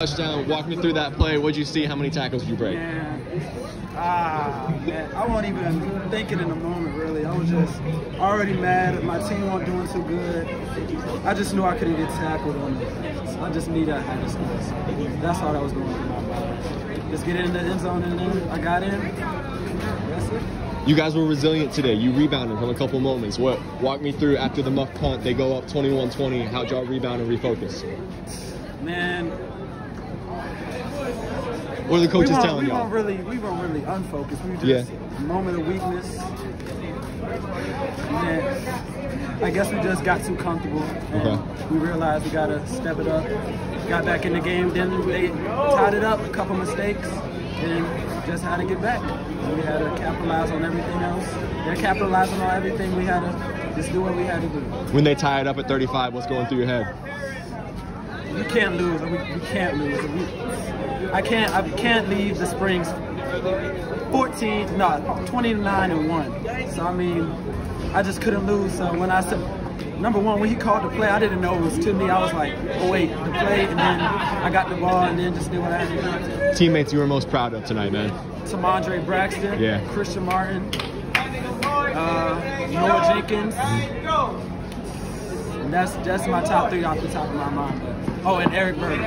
touchdown. Walk me through that play. What'd you see? How many tackles did you break? Man, ah, man, I wasn't even thinking in the moment, really. I was just already mad. My team wasn't doing too good. I just knew I couldn't get tackled on it. So I just knew that I had to score. So that's all that was going through my mind. Just get in the end zone, and then I got in. That's it. You guys were resilient today. You rebounded from a couple moments. What? Walk me through after the muffed punt. They go up 21-20. How'd y'all rebound and refocus? Man, What are the coaches we telling we y'all? weren't really, we weren't really unfocused. We were Yeah. just a moment of weakness. And I guess we just got too comfortable. And Okay. We realized we gotta step it up. Got back in the game. Then they tied it up. A couple mistakes, and just had to get back. And we had to capitalize on everything else. They're capitalizing on everything. We had to just do what we had to do. When they tie it up at 35, what's going through your head? We can't lose. We, we can't lose. We, I can't. I can't leave the Springs 14, no, 29 and one. So I mean, I just couldn't lose. So when I said, number one, when he called the play, I didn't know it was to me. I was like, oh wait, the play, and then I got the ball, and then just did what I had to do. Teammates you were most proud of tonight, man. Tamondre Braxton, Yeah. Christian Martin, uh, Noah Jenkins. That's that's my top three off the top of my mind. Oh, and Eric Berger.